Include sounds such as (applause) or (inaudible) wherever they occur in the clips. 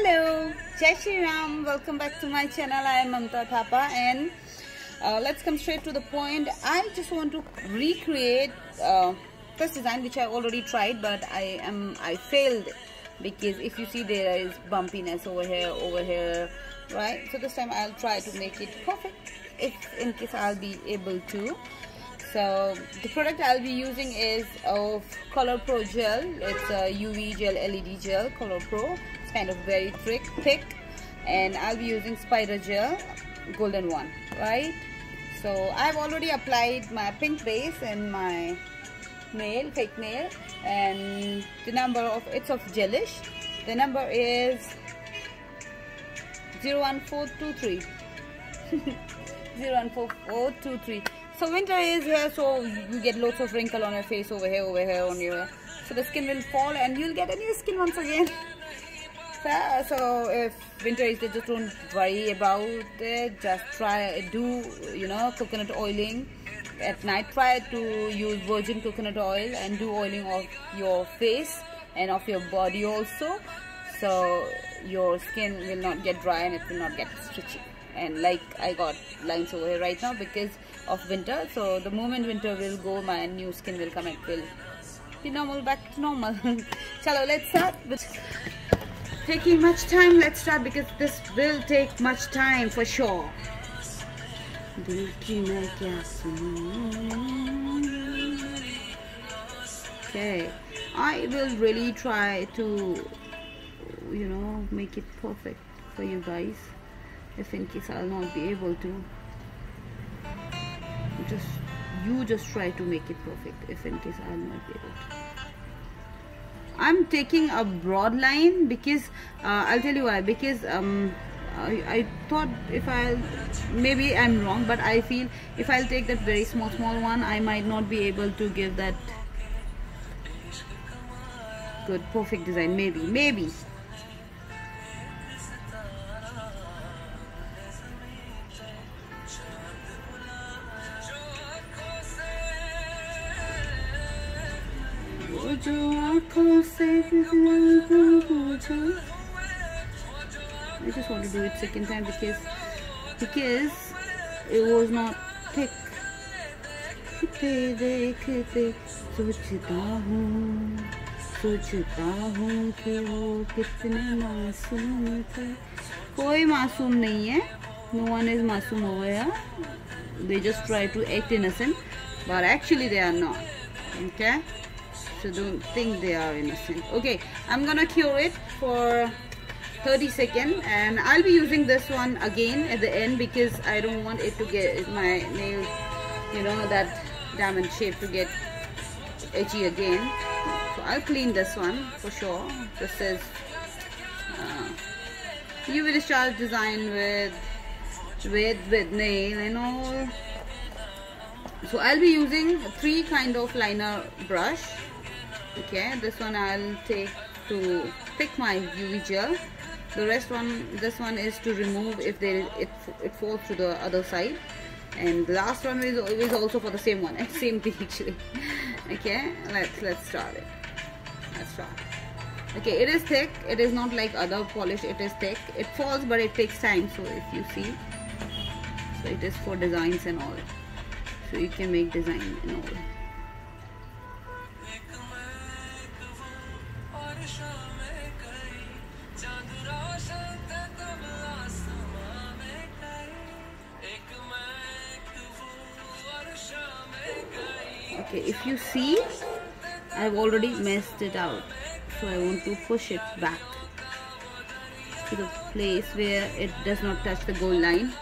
Hello, Jai Shri Ram. Welcome back to my channel. I am Mamta Thapa and uh, let's come straight to the point. I just want to recreate uh, this design which I already tried but I am I failed because if you see there is bumpiness over here, over here, right? So this time I'll try to make it perfect if in case I'll be able to so the product I'll be using is of Color Pro gel. It's a UV gel LED gel Color Pro. It's kind of very thick thick. And I'll be using spider gel golden one right? So I've already applied my pink base and my nail fake nail. And the number of it's of gelish. The number is 01423 (laughs) 01423 so winter is here so you get lots of wrinkle on your face over here over here on your so the skin will fall and you'll get a new skin once again. (laughs) So, if winter is there just don't worry about it. Just try do you know coconut oiling at night. Try to use virgin coconut oil and do oiling of your face and of your body also. So your skin will not get dry and it will not get stretchy. And like I got lines over here right now because of winter. So the moment winter will go my new skin will come and will be normal back to normal. (laughs) Chalo let's start with taking much time. Let's start because this will take much time for sure. okay. I will really try to you know make it perfect for you guys. If in case I'll not be able to just you just try to make it perfect. If in case I'll not be able to. I'm taking a broad line because uh, I'll tell you why. Because um, I, I thought if I'll maybe I'm wrong but I feel if I'll take that very small small one I might not be able to give that good perfect design. Maybe maybe जो आँखों से I just want to do it second time because because it was not thick देखते देखते सोचता हूँ सोचता हूँ कि वो कितने मासूम थे कोई मासूम नहीं है no one is मासूम over here they just try to act innocent but actually they are not okay so don't think they are innocent. Okay i'm gonna cure it for 30 seconds and i'll be using this one again at the end because i don't want it to get my nail you know that diamond shape to get edgy again. So i'll clean this one for sure. This is uh, UV discharge design with with with nail and all. So I'll be using three kind of liner brush okay this one I'll take to pick my UV gel. The rest one this one is to remove if is it, it falls to the other side. And the last one is, is also for the same one (laughs) same thing actually (laughs) okay let's let's start it. Let's start. Okay it is thick. It is not like other polish. It is thick. It falls but it takes time. So if you see so it is for designs and all. So you can make design and all if you see I've already messed it out so I want to push it back to the place where it does not touch the goal line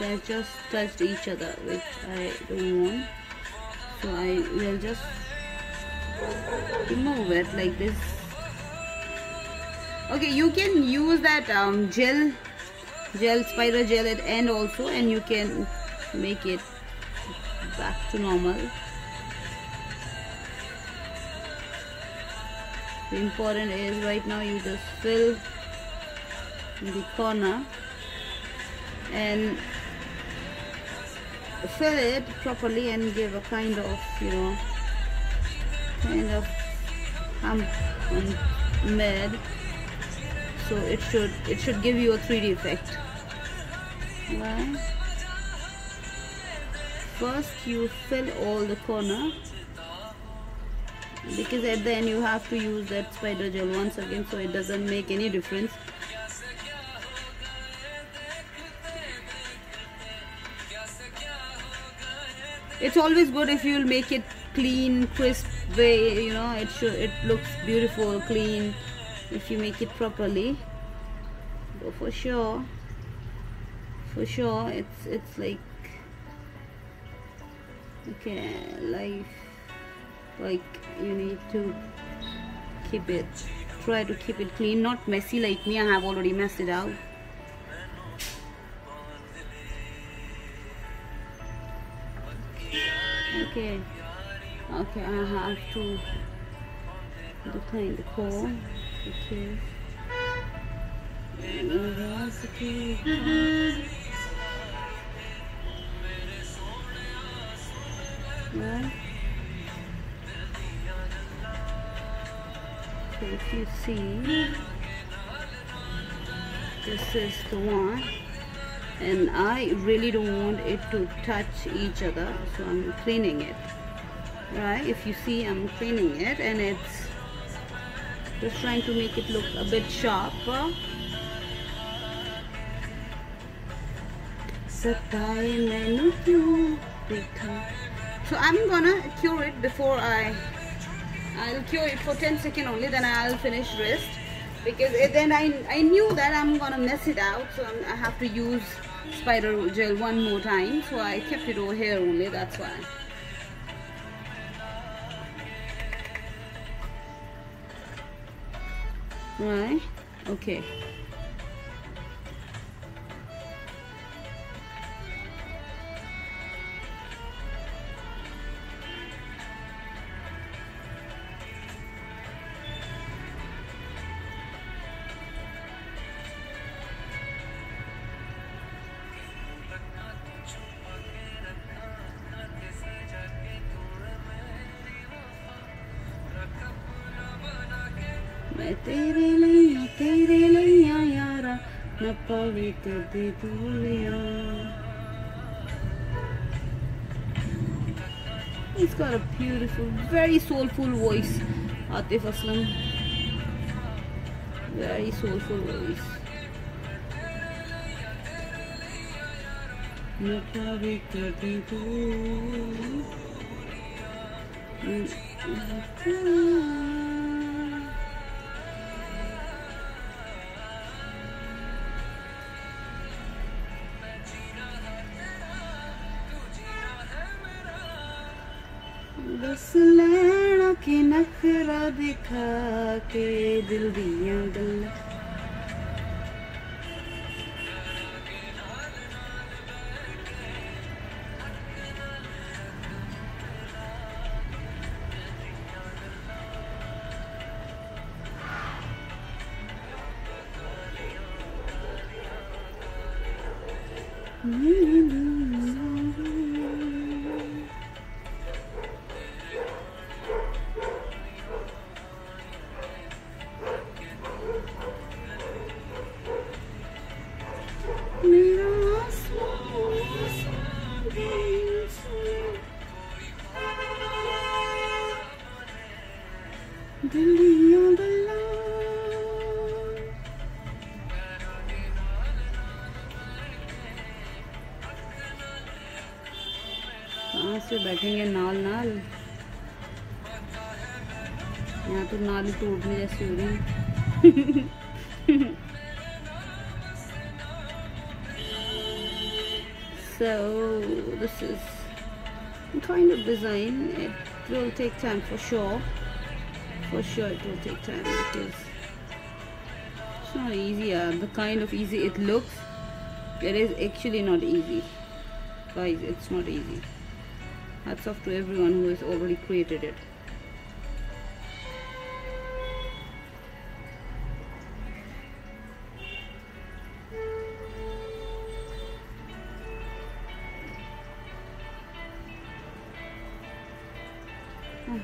it, ha, just touched each other which I don't want. So I will just remove it like this. Okay you can use that um, gel gel spider gel at end also and you can make it back to normal. The important is right now you just fill the corner and fill it properly and give a kind of you know kind of hump on mid so it should it should give you a 3d effect. Right first you fill all the corner. Because at the end you have to use that spider gel once again so it doesn't make any difference it's always good if you'll make it clean crisp way you know it should it looks beautiful clean if you make it properly. But for sure for sure it's it's like okay life like you need to keep it try to keep it clean. Not messy like me I have already messed it out okay. Okay uh-huh, I have to decline the call okay. Right. So if you see this is the one and I really don't want it to touch each other so I'm cleaning it. Right? If you see I'm cleaning it and it's just trying to make it look a bit sharper. So I'm gonna cure it before I I'll cure it for 10 seconds only then I'll finish rest. Because eh, then I, I knew that I'm gonna mess it out so I'm, i have to use spider gel one more time so I kept it over here only that's why. Right okay मैं तेरे लिया तेरे लिया यारा न पावे कदे भूलिया He's got a beautiful, very soulful voice, Atif Aslam. Very soulful voice. न पावे कदे भूलिया दिखा के दिल दिया गल्ला यहाँ तो नाली टूटने जैसी हो रही so this is kind of design it will take time for sure for sure it will take time because it's not easy uh, the kind of easy it looks it is actually not easy guys it's not easy hats off to everyone who has already created it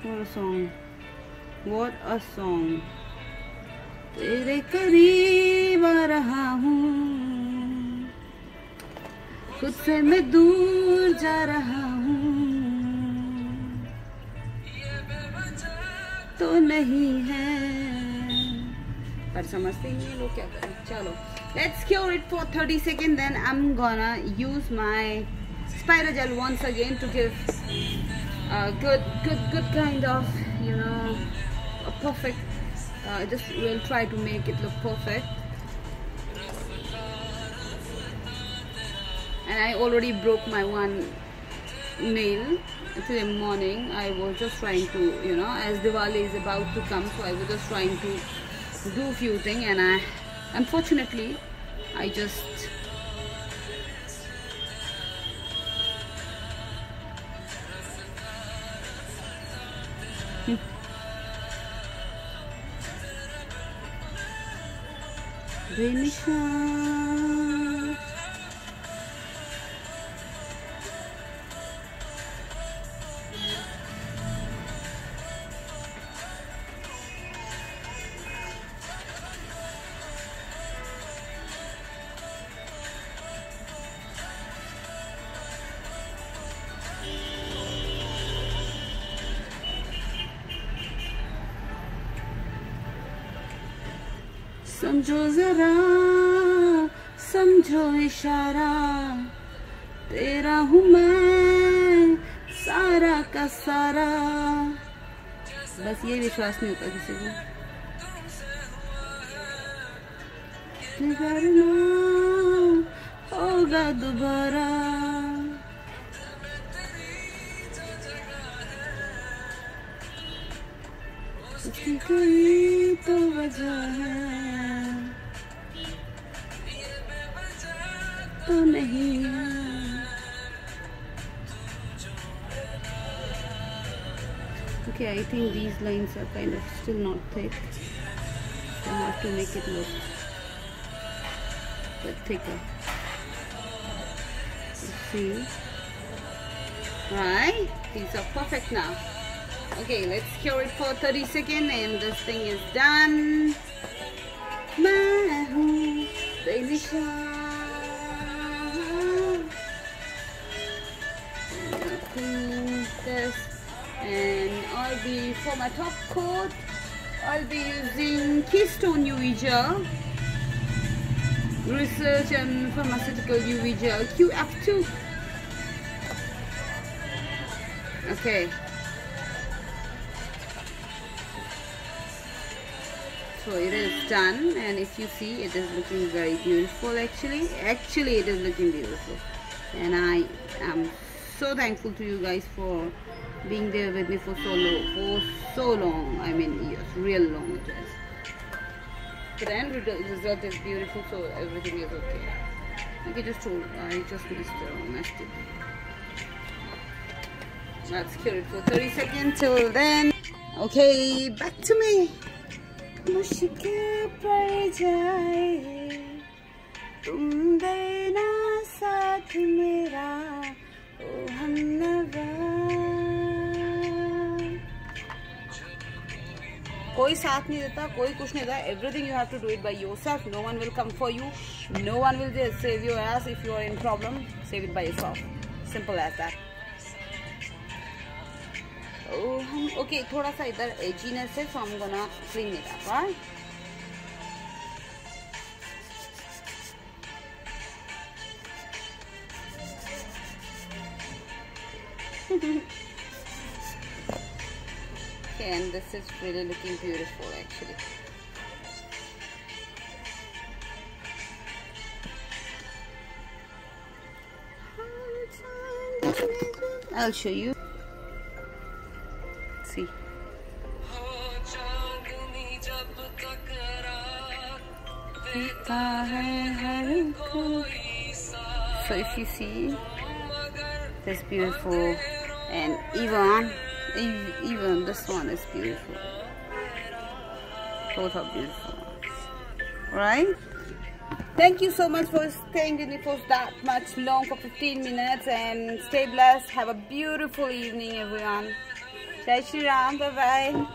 What a song. What a song. तेरे करीब आ रहा हूँ खुद से मैं दूर जा रहा हूँ तो नहीं है पर समझते ही लोग क्या करें चलो let's cure it for thirty second then I am gonna use my spiral once again to give a good good good kind of you know a perfect uh, just will try to make it look perfect. And I already broke my one nail today morning. I was just trying to you know as Diwali is about to come so I was just trying to do a few things and I unfortunately I just समझो जरा समझो इशारा तेरा हूँ मैं, सारा का सारा। बस ये विश्वास नहीं होता किसी को। होगा दोबारा। कोई तो वजह है। तो नहीं है Okay, I think these lines are kind of still not thick. So I have to make it look bit thicker. Let's see. Right? These are perfect now. Okay, let's cure it for 30 seconds and this thing is done. मैं हूँ बेनिशान and I'll be for my top coat I'll be using Keystone UV gel. Research and pharmaceutical UV gel. QF2 okay. So it is done and if you see it is looking very beautiful actually. Actually it is looking beautiful. And I am so thankful to you guys for being there with me for so long for so long I mean yes real long it is the end result is beautiful so everything is okay okay just told I just missed, uh, messed it let's cure it for 30 seconds till then okay back to me मुश्किल पड़ जाए तुम कोई साथ नहीं देता, कोई कुछ नहीं देता। Everything you have to do it by yourself no one will come for you no one will save your ass if you are in problem save it by yourself simple as that हम okay थोड़ा सा इधर एजीनेस है so हम gonna clean it up right okay and this is really looking beautiful actually. I'll show you. See. So if you see this beautiful and Yvonne even this one is beautiful. Both are beautiful. Right? Thank you so much for staying with me for that much long for 15 minutes and stay blessed. Have a beautiful evening everyone. Jai Shri Ram. Bye bye